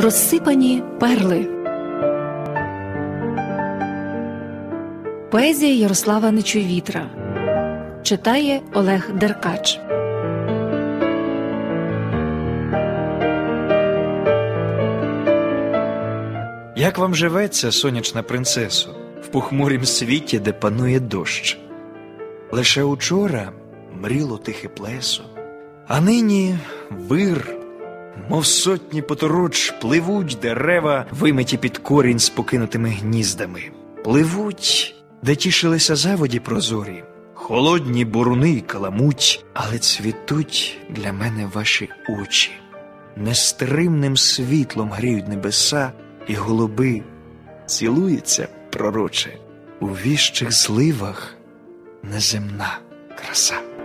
Розсипані перли. Поезія Ярослава Нечуйвітра читає Олег Деркач. Як вам живеться, сонячна принцесо, в похмурім світі, де панує дощ? Лише учора мріло тихе плесо, а нині вир, мов сотні потороч, пливуть дерева, вимиті під корінь з покинутими гніздами, пливуть, де тішилися заводі прозорі, холодні буруни каламуть, але цвітуть для мене ваші очі, нестримним світлом гріють небеса і голуби цілуються, пророче, у віщих зливах неземна краса.